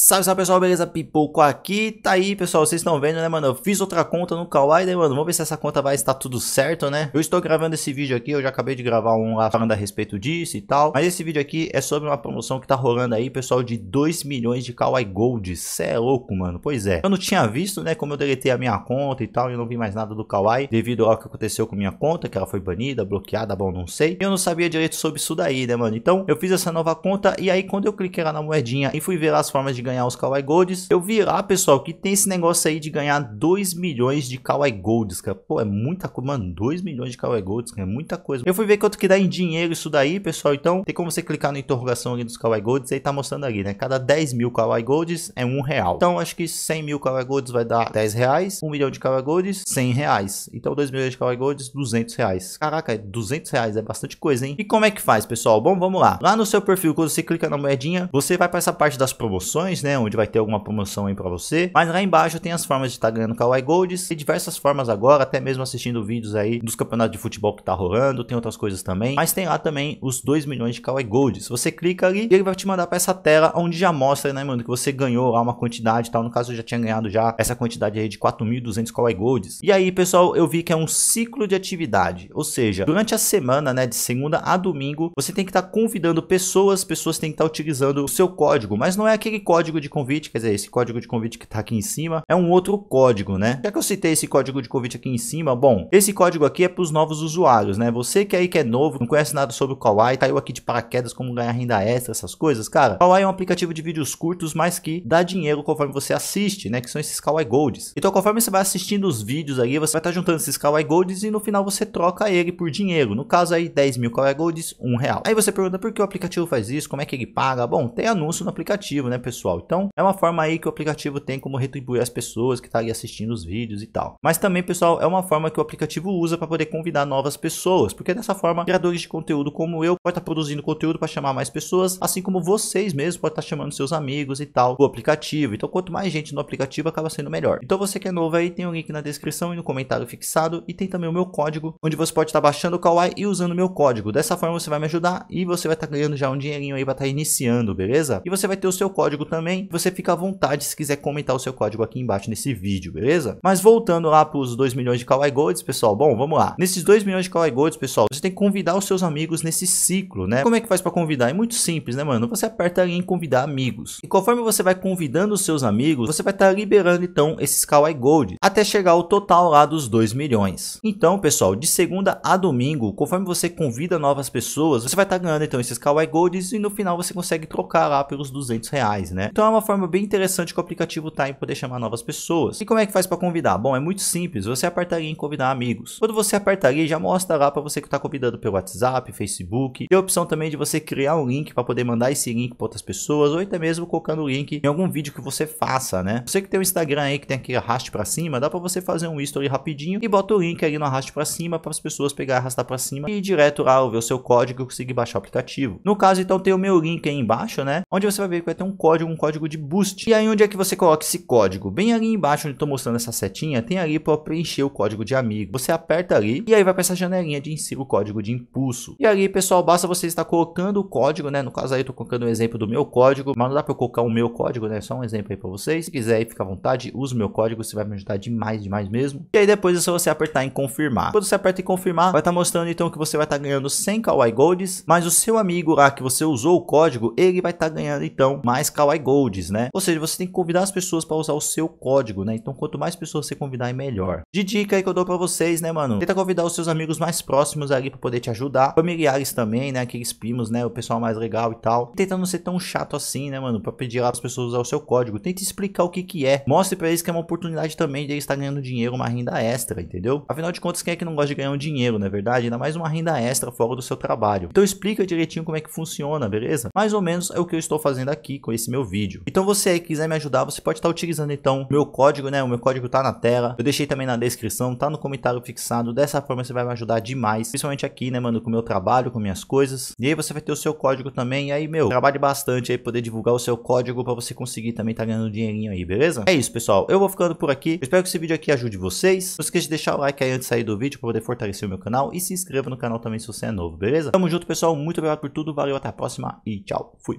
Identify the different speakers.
Speaker 1: Salve, salve pessoal, beleza? Pipoco aqui, tá aí pessoal, vocês estão vendo né mano, eu fiz outra conta no Kawaii, né mano, vamos ver se essa conta vai estar tudo certo né? Eu estou gravando esse vídeo aqui, eu já acabei de gravar um lá falando a respeito disso e tal. Mas esse vídeo aqui é sobre uma promoção que tá rolando aí pessoal de 2 milhões de Kawaii Gold. Cê é louco mano, pois é. Eu não tinha visto né, como eu deletei a minha conta e tal, eu não vi mais nada do Kawaii Devido ao que aconteceu com minha conta, que ela foi banida, bloqueada, bom, não sei. Eu não sabia direito sobre isso daí né mano, então eu fiz essa nova conta E aí quando eu cliquei lá na moedinha e fui ver lá as formas de ganhar os Kawaii Gold Golds. Eu vi lá, pessoal, que tem esse negócio aí de ganhar 2 milhões de Kawaii Golds, cara. Pô, é muita coisa. Mano, 2 milhões de Kawaii Golds, cara, é muita coisa. Eu fui ver quanto que dá em dinheiro isso daí, pessoal. Então, tem como você clicar na interrogação ali dos Kawaii Golds. Aí tá mostrando ali, né? Cada 10 mil Kawaii Golds é 1 real. Então, acho que 100 mil Kawaii Golds vai dar 10 reais. 1 milhão de Kawaii Golds, 100 reais. Então, 2 milhões de Kawaii Golds, 200 reais. Caraca, 200 reais é bastante coisa, hein? E como é que faz, pessoal? Bom, vamos lá. Lá no seu perfil, quando você clica na moedinha, você vai para essa parte das promoções, né? Onde vai ter alguma promoção aí pra você. Mas lá embaixo tem as formas de estar tá ganhando Kawaii Golds. Tem diversas formas agora, até mesmo assistindo vídeos aí dos campeonatos de futebol que tá rolando. Tem outras coisas também. Mas tem lá também os 2 milhões de Kawaii Golds. Você clica ali e ele vai te mandar para essa tela onde já mostra, né, mano, que você ganhou lá uma quantidade e tal. No caso, eu já tinha ganhado já essa quantidade aí de 4.200 Kawaii Golds. E aí, pessoal, eu vi que é um ciclo de atividade. Ou seja, durante a semana, né, de segunda a domingo, você tem que estar tá convidando pessoas, pessoas têm que estar tá utilizando o seu código. Mas não é aquele código de convite, quer dizer, esse código de convite que tá aqui em cima é um outro código, né? Já que eu citei esse código de convite aqui em cima, bom, esse código aqui é para os novos usuários, né? Você que aí que é novo, não conhece nada sobre o Kawaii, caiu aqui de paraquedas como ganhar renda extra, essas coisas, cara. Kawaii é um aplicativo de vídeos curtos, mas que dá dinheiro conforme você assiste, né? Que são esses Kawaii Golds. Então, conforme você vai assistindo os vídeos aí, você vai estar tá juntando esses Kawaii Golds e no final você troca ele por dinheiro. No caso aí, 10 mil Kawaii Golds, um real. Aí você pergunta por que o aplicativo faz isso, como é que ele paga? Bom, tem anúncio no aplicativo, né, pessoal? Então, é uma forma aí que o aplicativo tem como retribuir as pessoas que estão tá ali assistindo os vídeos e tal. Mas também, pessoal, é uma forma que o aplicativo usa para poder convidar novas pessoas, porque dessa forma, criadores de conteúdo como eu podem estar tá produzindo conteúdo para chamar mais pessoas, assim como vocês mesmos podem estar tá chamando seus amigos e tal, o aplicativo. Então, quanto mais gente no aplicativo, acaba sendo melhor. Então, você que é novo aí, tem o um link na descrição e no comentário fixado, e tem também o meu código, onde você pode estar baixando o Kawaii e usando o meu código. Dessa forma, você vai me ajudar e você vai estar ganhando já um dinheirinho aí para estar iniciando, beleza? E você vai ter o seu código também. Você fica à vontade se quiser comentar o seu código aqui embaixo nesse vídeo, beleza? Mas voltando lá para os 2 milhões de Kawaii Golds, pessoal, bom, vamos lá. Nesses 2 milhões de Kawaii Golds, pessoal, você tem que convidar os seus amigos nesse ciclo, né? Como é que faz para convidar? É muito simples, né, mano? Você aperta ali em convidar amigos. E conforme você vai convidando os seus amigos, você vai estar tá liberando, então, esses Kawaii Gold, até chegar ao total lá dos 2 milhões. Então, pessoal, de segunda a domingo, conforme você convida novas pessoas, você vai estar tá ganhando, então, esses Kawaii Golds e no final você consegue trocar lá pelos 200 reais, né? Então é uma forma bem interessante que o aplicativo tá em poder chamar novas pessoas. E como é que faz para convidar? Bom, é muito simples. Você apertaria em convidar amigos. Quando você apertaria, já mostra lá para você que está convidando pelo WhatsApp, Facebook. Tem a opção também de você criar um link para poder mandar esse link para outras pessoas ou até mesmo colocando o link em algum vídeo que você faça, né? Você que tem um Instagram aí que tem aquele arraste para cima, dá para você fazer um history rapidinho e bota o link ali no arraste para cima para as pessoas pegar arrastar para cima e ir direto lá ver o seu código e conseguir baixar o aplicativo. No caso, então tem o meu link aí embaixo, né? Onde você vai ver que vai ter um código, um código de boost. E aí onde é que você coloca esse código? Bem ali embaixo onde estou mostrando essa setinha, tem ali para preencher o código de amigo. Você aperta ali e aí vai para essa janelinha de insira o código de impulso. E ali, pessoal, basta você estar colocando o código, né? No caso aí, eu tô colocando um exemplo do meu código, mas não dá para eu colocar o meu código, né? Só um exemplo aí para vocês. Se quiser aí, fica à vontade, use o meu código, você vai me ajudar demais, demais mesmo. E aí depois é só você apertar em confirmar. Quando você aperta em confirmar, vai estar tá mostrando então que você vai estar tá ganhando 100 Kawaii Golds, mas o seu amigo lá que você usou o código, ele vai estar tá ganhando então mais Kawaii Golds, né? Ou seja, você tem que convidar as pessoas para usar o seu código, né? Então quanto mais pessoas você convidar é melhor. De dica aí que eu dou para vocês, né, mano? Tenta convidar os seus amigos mais próximos ali para poder te ajudar, familiares também, né, aqueles primos, né, o pessoal mais legal e tal. Tenta não ser tão chato assim, né, mano, para pedir lá as pessoas usar o seu código. Tenta explicar o que que é. Mostre para eles que é uma oportunidade também de eles estar ganhando dinheiro, uma renda extra, entendeu? Afinal de contas, quem é que não gosta de ganhar um dinheiro, não é verdade? Ainda mais uma renda extra fora do seu trabalho. Então explica direitinho como é que funciona, beleza? Mais ou menos é o que eu estou fazendo aqui com esse meu vídeo. Então você aí quiser me ajudar, você pode estar utilizando então meu código, né? O meu código tá na tela. Eu deixei também na descrição, tá no comentário fixado. Dessa forma você vai me ajudar demais, principalmente aqui, né, mano, com o meu trabalho, com minhas coisas. E aí você vai ter o seu código também. E aí, meu, trabalhe bastante aí poder divulgar o seu código para você conseguir também tá ganhando dinheirinho aí, beleza? É isso, pessoal. Eu vou ficando por aqui. Eu espero que esse vídeo aqui ajude vocês. Não esqueça de deixar o like aí antes de sair do vídeo para poder fortalecer o meu canal e se inscreva no canal também se você é novo, beleza? Tamo junto, pessoal. Muito obrigado por tudo. Valeu, até a próxima e tchau. Fui.